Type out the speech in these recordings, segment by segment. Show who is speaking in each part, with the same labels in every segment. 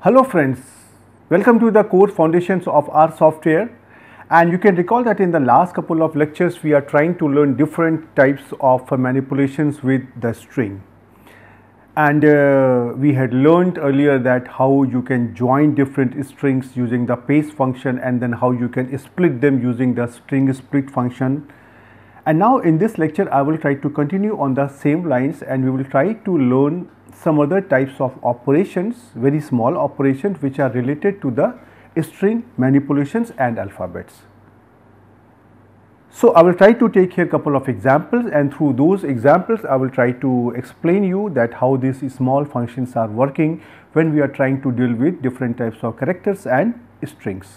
Speaker 1: Hello friends, welcome to the course Foundations of R Software and you can recall that in the last couple of lectures we are trying to learn different types of manipulations with the string and uh, we had learned earlier that how you can join different strings using the paste function and then how you can split them using the string split function and now in this lecture I will try to continue on the same lines and we will try to learn some other types of operations very small operations which are related to the string manipulations and alphabets. So, I will try to take here couple of examples and through those examples I will try to explain you that how these small functions are working when we are trying to deal with different types of characters and strings.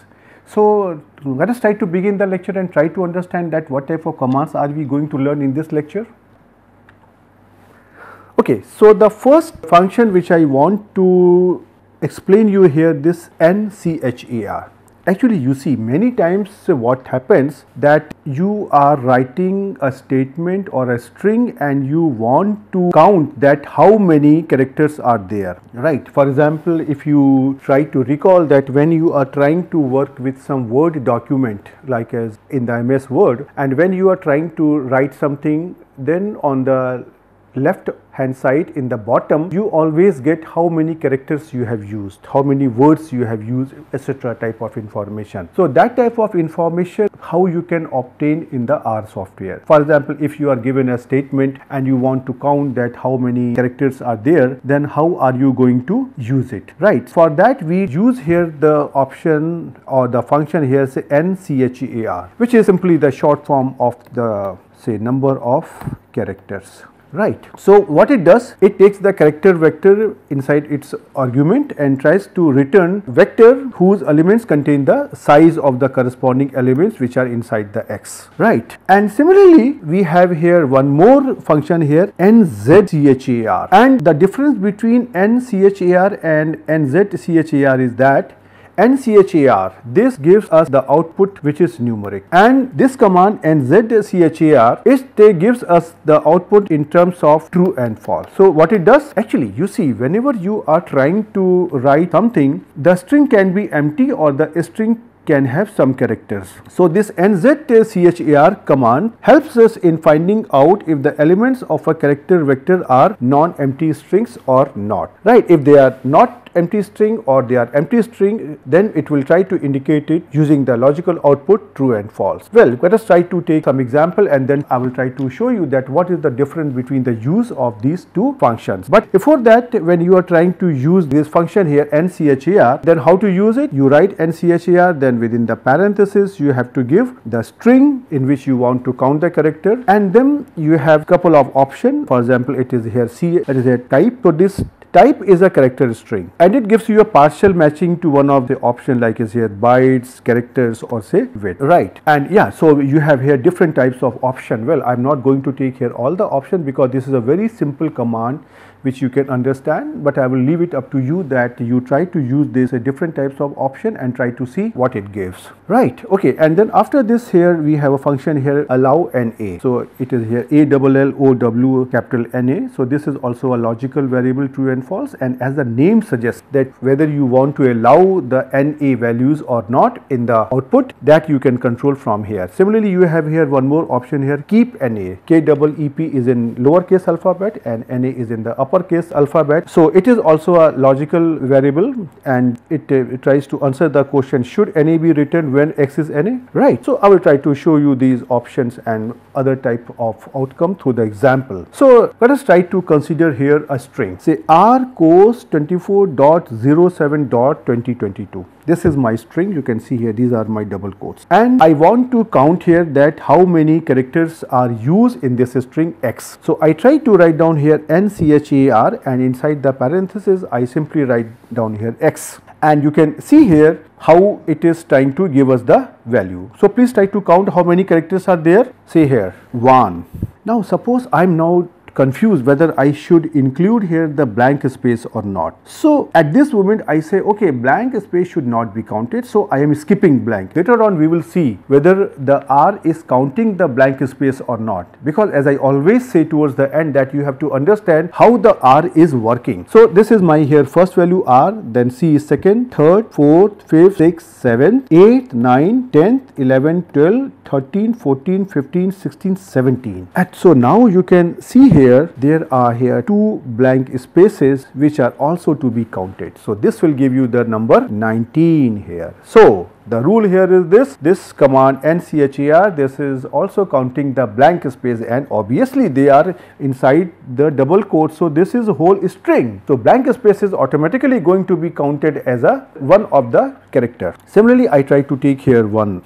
Speaker 1: So, let us try to begin the lecture and try to understand that what type of commands are we going to learn in this lecture. Okay, so the first function which I want to explain you here this NCHAR. Actually, you see many times uh, what happens that you are writing a statement or a string and you want to count that how many characters are there, right? For example, if you try to recall that when you are trying to work with some Word document like as in the MS Word and when you are trying to write something then on the left hand side in the bottom you always get how many characters you have used how many words you have used etc type of information so that type of information how you can obtain in the R software for example if you are given a statement and you want to count that how many characters are there then how are you going to use it right for that we use here the option or the function here say NCHAR which is simply the short form of the say number of characters right. So, what it does it takes the character vector inside its argument and tries to return vector whose elements contain the size of the corresponding elements which are inside the x right. And similarly we have here one more function here nzchar and the difference between nchar and nzchar is that nchar. This gives us the output which is numeric. And this command nzchar, it gives us the output in terms of true and false. So what it does, actually you see whenever you are trying to write something, the string can be empty or the string can have some characters. So, this nzchar command helps us in finding out if the elements of a character vector are non-empty strings or not, right. If they are not empty string or they are empty string then it will try to indicate it using the logical output true and false. Well let us try to take some example and then I will try to show you that what is the difference between the use of these two functions. But before that when you are trying to use this function here nchar then how to use it you write nchar then within the parenthesis you have to give the string in which you want to count the character and then you have couple of options. for example it is here c that is a type so this Type is a character string and it gives you a partial matching to one of the option like is here bytes, characters or say width, right? And yeah, so you have here different types of option. Well, I am not going to take here all the option because this is a very simple command which you can understand but I will leave it up to you that you try to use these uh, different types of option and try to see what it gives. Right, okay and then after this here we have a function here allow NA. So it is here a double l o w capital N a. So this is also a logical variable true and false and as the name suggests that whether you want to allow the N a values or not in the output that you can control from here. Similarly you have here one more option here keep N a. K double E P is in lowercase alphabet and N a is in the upper uppercase alphabet. So, it is also a logical variable and it, uh, it tries to answer the question should NA be written when X is NA? Right. So, I will try to show you these options and other type of outcome through the example. So, let us try to consider here a string say R course 24.07.2022 this is my string you can see here these are my double quotes and I want to count here that how many characters are used in this string x. So I try to write down here NCHE par and inside the parenthesis I simply write down here x and you can see here how it is trying to give us the value. So, please try to count how many characters are there say here 1. Now, suppose I am now confused whether I should include here the blank space or not. So at this moment I say okay blank space should not be counted so I am skipping blank. Later on we will see whether the R is counting the blank space or not because as I always say towards the end that you have to understand how the R is working. So this is my here first value R then C is second, third, fourth, fifth, sixth, seventh, eighth, ninth, tenth, eleventh, twelfth, thirteenth, fourteenth, fifteenth, sixteenth, seventeenth. And so now you can see here here there are here two blank spaces which are also to be counted. So, this will give you the number 19 here. So, the rule here is this, this command nchar, this is also counting the blank space and obviously they are inside the double quote. So, this is a whole string. So, blank space is automatically going to be counted as a one of the character. Similarly, I try to take here one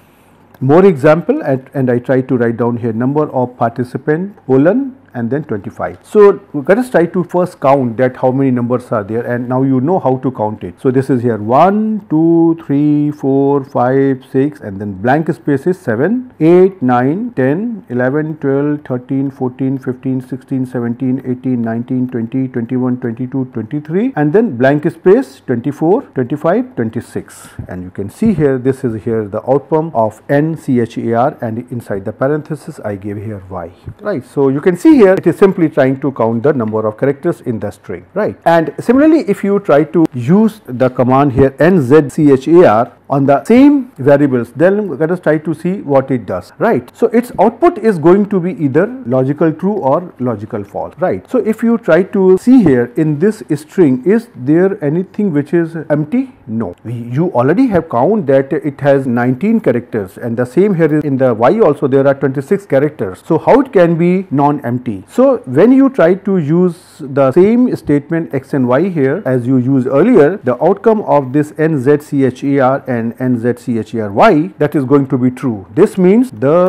Speaker 1: more example and, and I try to write down here number of participant colon and then 25. So, let us try to first count that how many numbers are there and now you know how to count it. So, this is here 1, 2, 3, 4, 5, 6 and then blank space is 7, 8, 9, 10, 11, 12, 13, 14, 15, 16, 17, 18, 19, 20, 21, 22, 23 and then blank space 24, 25, 26 and you can see here this is here the outcome of NCHAR and inside the parenthesis I gave here Y right. So, you can see here it is simply trying to count the number of characters in the string right and similarly if you try to use the command here nzchar on the same variables then let us try to see what it does right. So, its output is going to be either logical true or logical false right. So, if you try to see here in this string is there anything which is empty? No. You already have count that it has 19 characters and the same here in the y also there are 26 characters. So, how it can be non-empty? So, when you try to use the same statement x and y here as you used earlier the outcome of this nzchar and and nzchry that is going to be true. This means the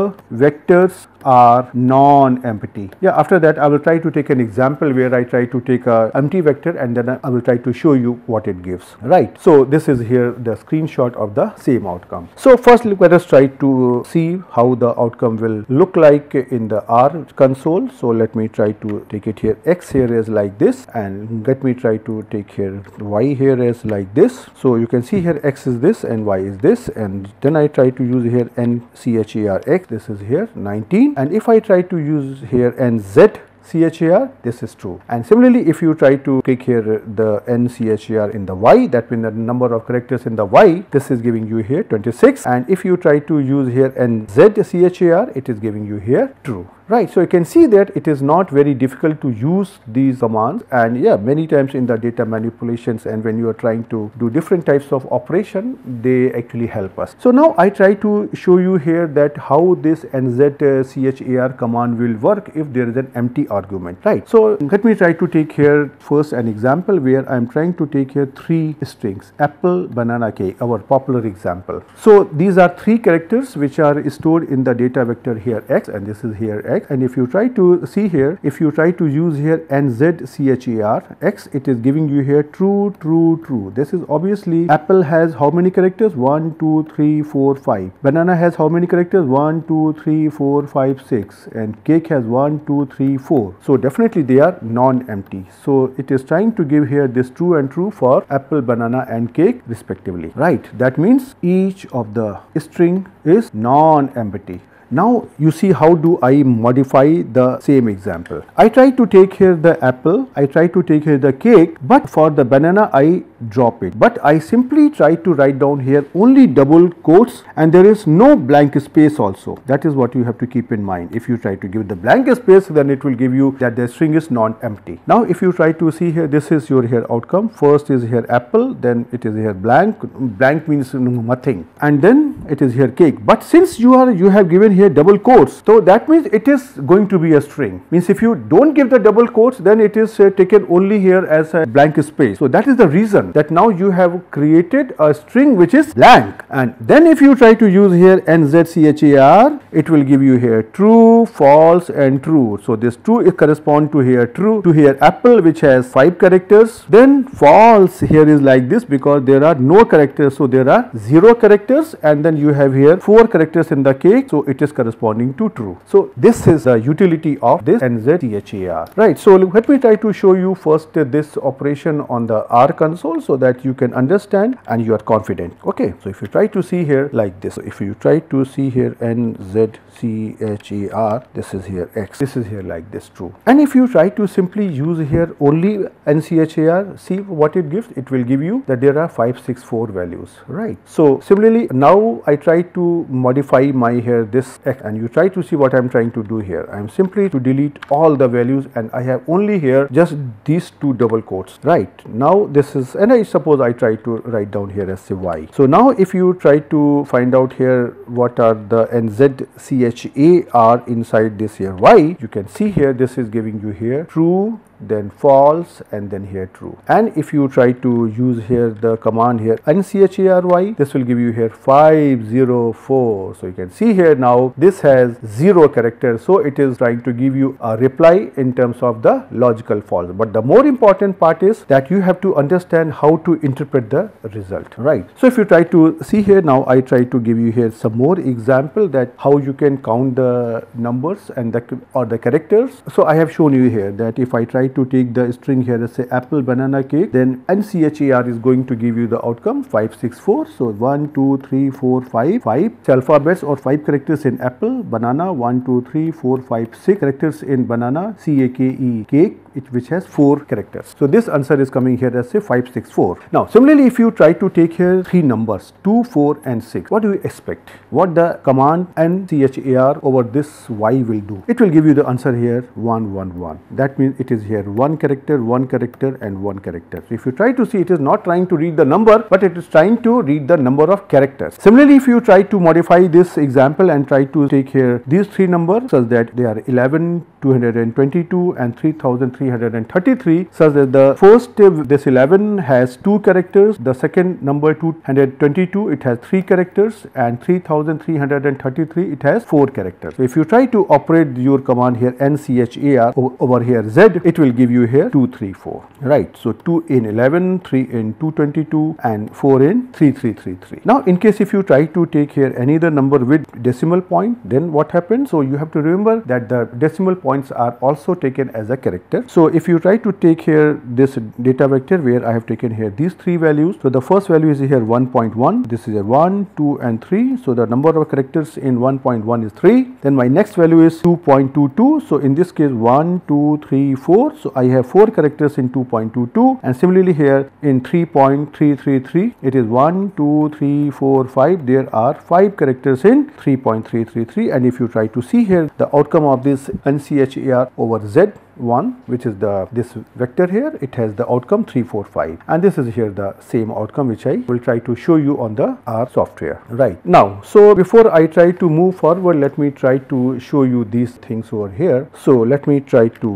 Speaker 1: vectors are non-empty. Yeah, after that I will try to take an example where I try to take a empty vector and then I will try to show you what it gives. Right. So this is here the screenshot of the same outcome. So first let us try to see how the outcome will look like in the R console. So let me try to take it here. X here is like this and let me try to take here Y here is like this. So you can see here X is this and Y is this and then I try to use here NCHERX. This is here 19 and if I try to use here n z c h a r, this is true. And similarly, if you try to click here uh, the NCHAR in the Y, that means the number of characters in the Y, this is giving you here 26. And if you try to use here NZCHAR, it is giving you here true right. So, you can see that it is not very difficult to use these amounts and yeah many times in the data manipulations and when you are trying to do different types of operation they actually help us. So, now I try to show you here that how this NZCHAR command will work if there is an empty argument right. So, let me try to take here first an example where I am trying to take here three strings apple banana cake our popular example. So, these are three characters which are stored in the data vector here x and this is here x check and if you try to see here if you try to use here NZCHAR X it is giving you here true true true this is obviously apple has how many characters 1 2 3 4 5 banana has how many characters 1 2 3 4 5 6 and cake has 1 2 3 4 so definitely they are non-empty so it is trying to give here this true and true for apple banana and cake respectively right that means each of the string is non-empty now you see how do I modify the same example. I try to take here the apple, I try to take here the cake, but for the banana I drop it. But I simply try to write down here only double quotes and there is no blank space also. That is what you have to keep in mind. If you try to give the blank space then it will give you that the string is non-empty. Now if you try to see here this is your here outcome. First is here apple then it is here blank. Blank means nothing and then it is here cake. But since you are you have given here double quotes so that means it is going to be a string. Means if you don't give the double quotes then it is uh, taken only here as a blank space. So that is the reason that now you have created a string which is blank and then if you try to use here nzchar it will give you here true false and true so this true correspond to here true to here apple which has five characters then false here is like this because there are no characters so there are zero characters and then you have here four characters in the cake so it is corresponding to true so this is the utility of this nzchar right so let me try to show you first this operation on the r console so that you can understand and you are confident okay so if you try to see here like this so if you try to see here nz C H E R this is here X this is here like this true and if you try to simply use here only NCHAR see what it gives it will give you that there are 5 6 4 values right. So similarly now I try to modify my here this X and you try to see what I am trying to do here I am simply to delete all the values and I have only here just these two double quotes right. Now this is and I suppose I try to write down here as Y. So now if you try to find out here what are the NZCHAR H A R inside this here. Y, You can see here this is giving you here true then false and then here true and if you try to use here the command here nchary this will give you here 504 so you can see here now this has zero character so it is trying to give you a reply in terms of the logical false but the more important part is that you have to understand how to interpret the result right so if you try to see here now i try to give you here some more example that how you can count the numbers and the or the characters so i have shown you here that if i try to take the string here let's say apple banana cake then nchar is going to give you the outcome 564 so 1 2 3 4 5 5 alphabets or 5 characters in apple banana 1 2 3 4 5 6 characters in banana c a k e cake it, which has 4 characters. So this answer is coming here as say 564. Now similarly if you try to take here 3 numbers 2, 4 and 6 what do you expect? What the command nchar over this y will do? It will give you the answer here 111. That means it is here 1 character, 1 character and 1 character. So if you try to see it is not trying to read the number but it is trying to read the number of characters. Similarly if you try to modify this example and try to take here these 3 numbers such that they are 11, 222 and 3333 such that the first step this 11 has 2 characters, the second number 222 it has 3 characters and 3333 it has 4 characters. So if you try to operate your command here NCHAR over here Z it will give you here 234 right. So 2 in 11, 3 in 222 and 4 in 3333. Now in case if you try to take here any other number with decimal point then what happens? So you have to remember that the decimal point points are also taken as a character. So if you try to take here this data vector where I have taken here these three values. So the first value is here 1.1, this is a 1, 2 and 3. So the number of characters in 1.1 is 3. Then my next value is 2.22. So in this case 1, 2, 3, 4. So I have 4 characters in 2.22 and similarly here in 3.333 it is 1, 2, 3, 4, 5. There are 5 characters in 3.333 and if you try to see here the outcome of this NCL CHER over Z 1 which is the this vector here it has the outcome 3 4 5 and this is here the same outcome which I will try to show you on the R software right now so before I try to move forward let me try to show you these things over here so let me try to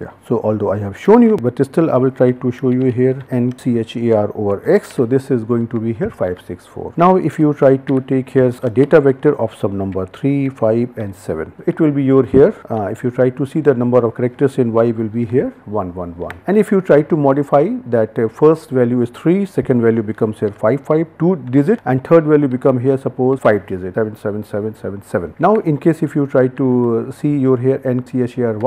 Speaker 1: yeah so although I have shown you but still I will try to show you here NCHAR over X so this is going to be here 564 now if you try to take here a data vector of some number 3 5 and 7 it will be your here uh, if you try to see the number of characters in and y will be here 1 1 1. And if you try to modify that uh, first value is 3, second value becomes here 5 5 2 digit and third value become here suppose 5 digit 7 7 7 7 7. Now in case if you try to uh, see your here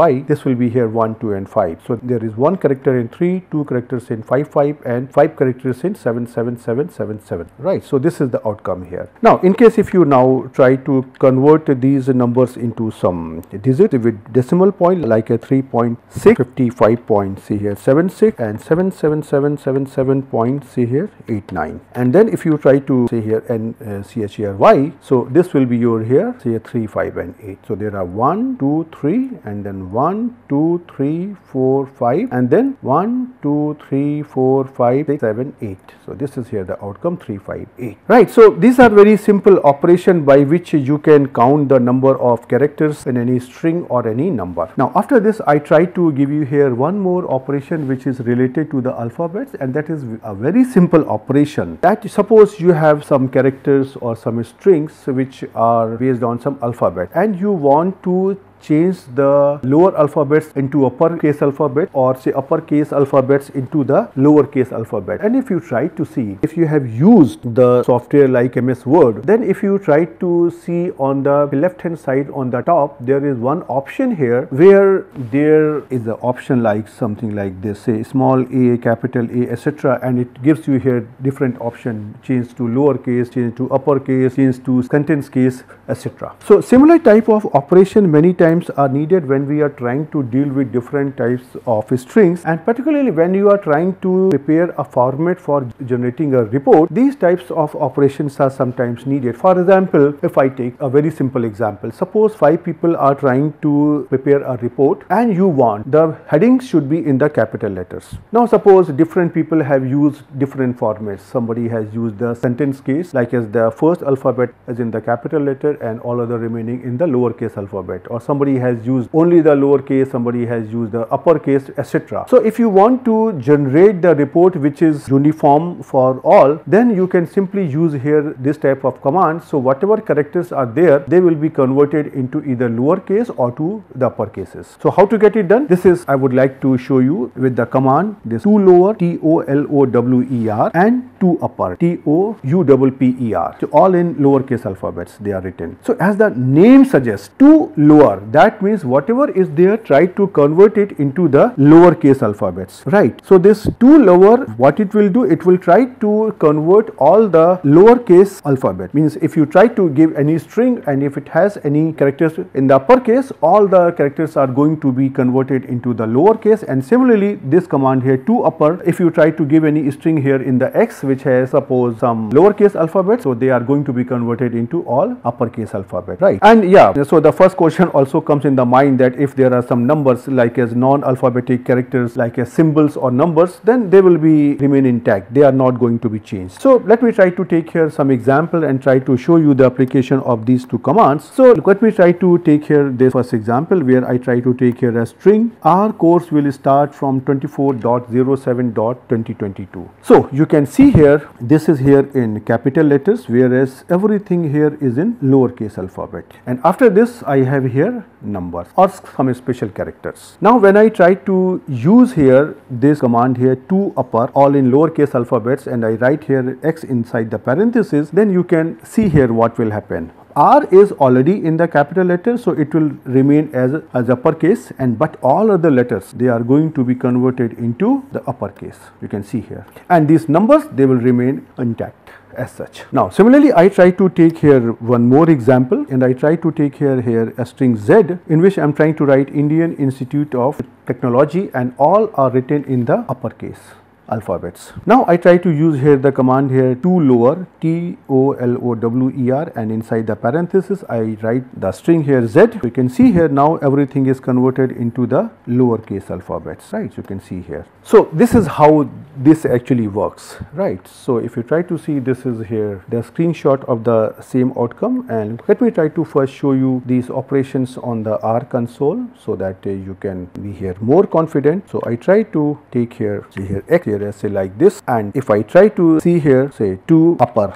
Speaker 1: y this will be here 1 2 and 5. So there is 1 character in 3, 2 characters in 5 5 and 5 characters in 7 7 7 7 7 right. So this is the outcome here. Now in case if you now try to convert these numbers into some digit with decimal point like a 3 point 55.6, 55 point see here 76 and 77777 7, 7, 7 point see here 89. And then if you try to say here and uh, CHERY, so this will be your here say 3, 5 and 8. So there are 1, 2, 3 and then 1, 2, 3, 4, 5 and then 1, 2, 3, 4, 5, 6, 7, 8. So this is here the outcome 3, 5, 8. Right. So these are very simple operation by which you can count the number of characters in any string or any number. Now after this I try try to give you here one more operation which is related to the alphabets and that is a very simple operation that suppose you have some characters or some strings which are based on some alphabet and you want to change the lower alphabets into upper case alphabet or say upper case alphabets into the lower case alphabet. And if you try to see if you have used the software like MS Word, then if you try to see on the left hand side on the top, there is one option here where there is an option like something like this say small a, capital A, etc. And it gives you here different option change to lower case, change to upper case, change to sentence case, etc. So similar type of operation many times are needed when we are trying to deal with different types of strings and particularly when you are trying to prepare a format for generating a report these types of operations are sometimes needed for example if I take a very simple example suppose five people are trying to prepare a report and you want the headings should be in the capital letters now suppose different people have used different formats somebody has used the sentence case like as the first alphabet is in the capital letter and all other remaining in the lowercase alphabet or somebody somebody has used only the lower case, somebody has used the upper case, etc. So if you want to generate the report which is uniform for all, then you can simply use here this type of command. So whatever characters are there, they will be converted into either lower case or to the upper cases. So how to get it done? This is I would like to show you with the command this two lower T O L O W E R and two upper T O U W P E R. So all in lowercase alphabets they are written. So as the name suggests, two lower that means whatever is there try to convert it into the lowercase alphabets, right. So, this tolower what it will do it will try to convert all the lowercase alphabet means if you try to give any string and if it has any characters in the uppercase all the characters are going to be converted into the lowercase and similarly this command here 2 upper if you try to give any string here in the x which has suppose some lowercase alphabet so they are going to be converted into all uppercase alphabet right and yeah so the first question also also comes in the mind that if there are some numbers like as non-alphabetic characters like as symbols or numbers then they will be remain intact they are not going to be changed. So let me try to take here some example and try to show you the application of these two commands. So let me try to take here this first example where I try to take here a string our course will start from 24.07.2022. So you can see here this is here in capital letters whereas everything here is in lowercase alphabet and after this I have here Numbers or some special characters. Now when I try to use here this command here toupper all in lowercase alphabets and I write here x inside the parenthesis then you can see here what will happen. R is already in the capital letter, so it will remain as, as uppercase and but all other letters they are going to be converted into the uppercase you can see here and these numbers they will remain intact as such. Now similarly I try to take here one more example and I try to take here here a string z in which I am trying to write Indian Institute of Technology and all are written in the uppercase alphabets. Now I try to use here the command here to lower T O L O W E R and inside the parenthesis I write the string here Z. You can see here now everything is converted into the lowercase alphabets right you can see here. So this is how this actually works right. So if you try to see this is here the screenshot of the same outcome and let me try to first show you these operations on the R console so that uh, you can be here more confident. So I try to take here, here X here here say like this and if I try to see here say toupper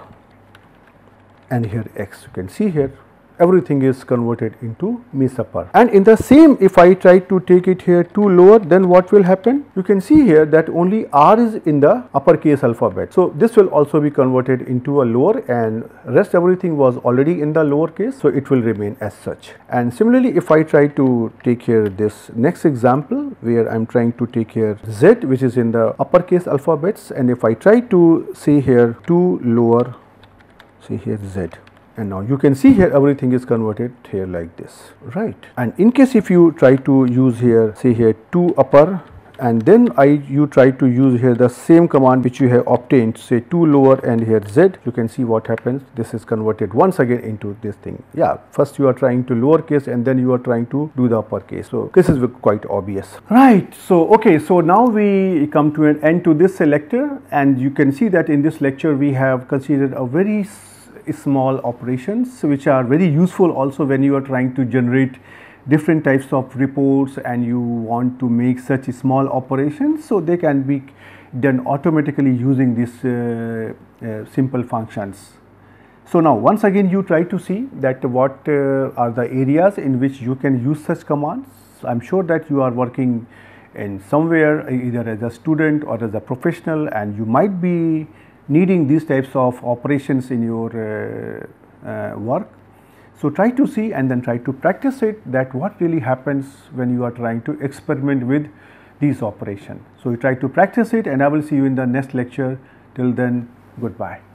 Speaker 1: and here x you can see here everything is converted into misapar. And in the same if I try to take it here tolower then what will happen? You can see here that only R is in the uppercase alphabet. So this will also be converted into a lower and rest everything was already in the lower case so it will remain as such. And similarly if I try to take here this next example where I am trying to take here Z which is in the uppercase alphabets and if I try to say here tolower see here Z and now you can see here everything is converted here like this right and in case if you try to use here say here 2 upper and then I you try to use here the same command which you have obtained say 2 lower and here z you can see what happens this is converted once again into this thing yeah first you are trying to lower case and then you are trying to do the upper case so this is quite obvious right so okay so now we come to an end to this selector and you can see that in this lecture we have considered a very small operations which are very useful also when you are trying to generate different types of reports and you want to make such small operations. So, they can be done automatically using these uh, uh, simple functions. So, now once again you try to see that what uh, are the areas in which you can use such commands. I am sure that you are working in somewhere either as a student or as a professional and you might be needing these types of operations in your uh, uh, work. So, try to see and then try to practice it that what really happens when you are trying to experiment with these operations. So, you try to practice it and I will see you in the next lecture. Till then, goodbye.